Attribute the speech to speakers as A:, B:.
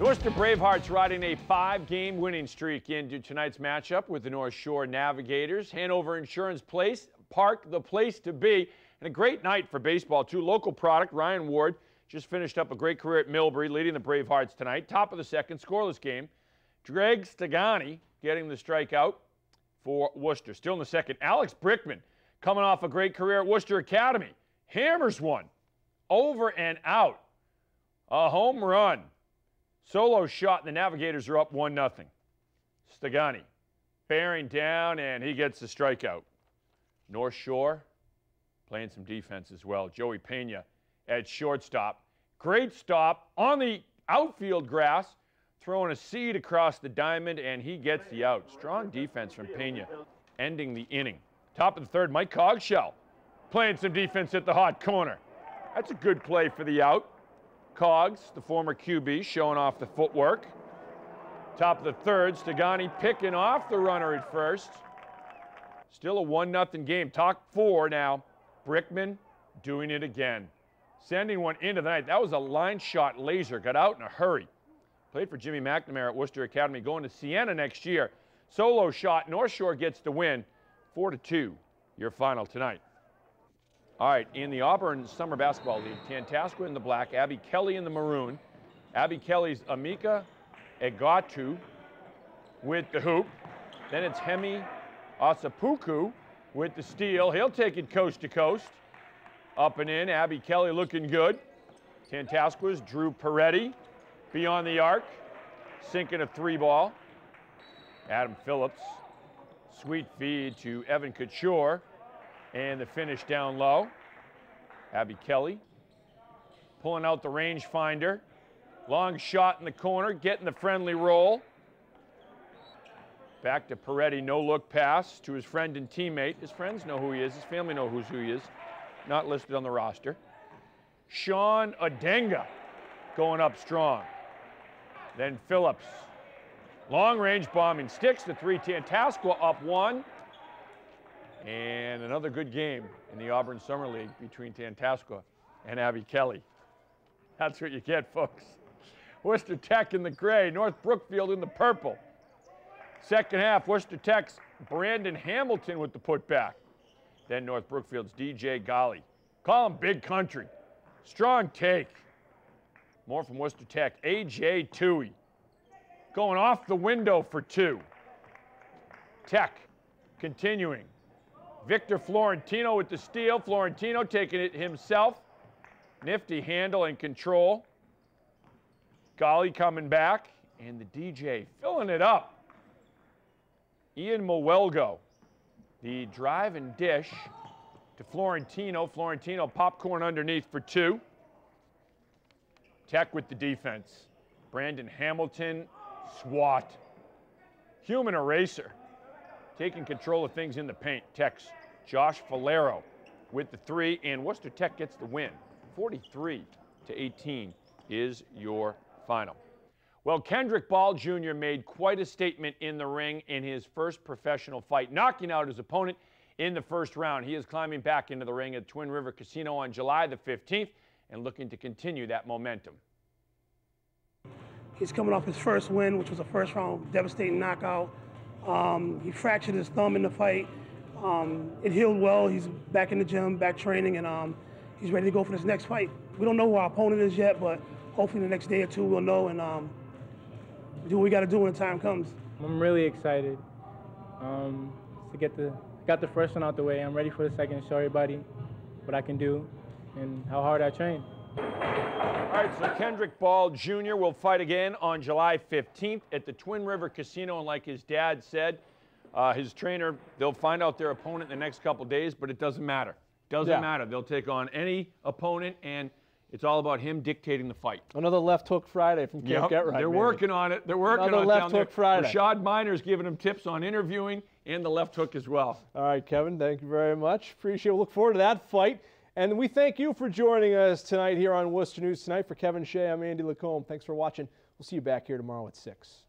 A: The Worcester Bravehearts riding a five-game winning streak into tonight's matchup with the North Shore Navigators. Hanover Insurance Place, Park, the place to be. And a great night for baseball, too. Local product, Ryan Ward, just finished up a great career at Millbury, leading the Bravehearts tonight. Top of the second, scoreless game. Greg Stagani getting the strikeout for Worcester. Still in the second, Alex Brickman coming off a great career at Worcester Academy. Hammers one over and out. A home run. Solo shot, and the Navigators are up 1 0. Stagani bearing down, and he gets the strikeout. North Shore playing some defense as well. Joey Pena at shortstop. Great stop on the outfield grass, throwing a seed across the diamond, and he gets the out. Strong defense from Pena, ending the inning. Top of the third, Mike Cogshell playing some defense at the hot corner. That's a good play for the out. Cogs, the former QB, showing off the footwork. Top of the third, Stagani picking off the runner at first. Still a 1 0 game. Talk four now. Brickman doing it again. Sending one into the night. That was a line shot laser. Got out in a hurry. Played for Jimmy McNamara at Worcester Academy, going to Siena next year. Solo shot. North Shore gets the win. 4 to 2, your final tonight. All right, in the Auburn Summer Basketball League, Tantasqua in the black, Abby Kelley in the maroon. Abby Kelley's Amika Egatu with the hoop. Then it's Hemi Asapuku with the steal. He'll take it coast to coast. Up and in, Abby Kelley looking good. Tantasqua's Drew Peretti beyond the arc, sinking a three ball. Adam Phillips, sweet feed to Evan Couture. And the finish down low. Abby Kelley pulling out the rangefinder. Long shot in the corner, getting the friendly roll. Back to Peretti, no look pass to his friend and teammate. His friends know who he is, his family know who's who he is. Not listed on the roster. Sean Adenga going up strong. Then Phillips. Long range bombing sticks the three. Tantasqua up one. And another good game in the Auburn Summer League between Tantasqua and Abby Kelley. That's what you get, folks. Worcester Tech in the gray, North Brookfield in the purple. Second half, Worcester Tech's Brandon Hamilton with the putback. Then North Brookfield's DJ Golly. Call him Big Country. Strong take. More from Worcester Tech. AJ Tui going off the window for two. Tech continuing. Victor Florentino with the steal. Florentino taking it himself. Nifty handle and control. Golly coming back. And the DJ filling it up. Ian Mowelgo. The drive and dish to Florentino. Florentino popcorn underneath for two. Tech with the defense. Brandon Hamilton, SWAT. Human eraser taking control of things in the paint. Tech's Josh Valero with the three, and Worcester Tech gets the win. 43 to 18 is your final. Well, Kendrick Ball Jr. made quite a statement in the ring in his first professional fight, knocking out his opponent in the first round. He is climbing back into the ring at Twin River Casino on July the 15th and looking to continue that momentum.
B: He's coming off his first win, which was a first round devastating knockout. Um, he fractured his thumb in the fight. Um, it healed well. He's back in the gym, back training, and um, he's ready to go for this next fight. We don't know who our opponent is yet, but hopefully the next day or two we'll know and um, do what we got to do when the time comes.
C: I'm really excited um, to get the got the first one out the way. I'm ready for the second. Show everybody what I can do and how hard I train.
A: All right, so Kendrick Ball Jr. will fight again on July 15th at the Twin River Casino. And like his dad said, uh, his trainer, they'll find out their opponent in the next couple days, but it doesn't matter. Doesn't yeah. matter. They'll take on any opponent, and it's all about him dictating the fight.
D: Another left hook Friday from Camp yep,
A: Get Right. They're maybe. working on it. They're working
D: Another
A: on
D: left
A: hook
D: there. Friday.
A: Rashad Miner's giving him tips on interviewing and the left hook as well.
D: All right, Kevin. Thank you very much. Appreciate it. Look forward to that fight. And we thank you for joining us tonight here on Worcester News Tonight. For Kevin Shea, I'm Andy Lacombe. Thanks for watching. We'll see you back here tomorrow at 6.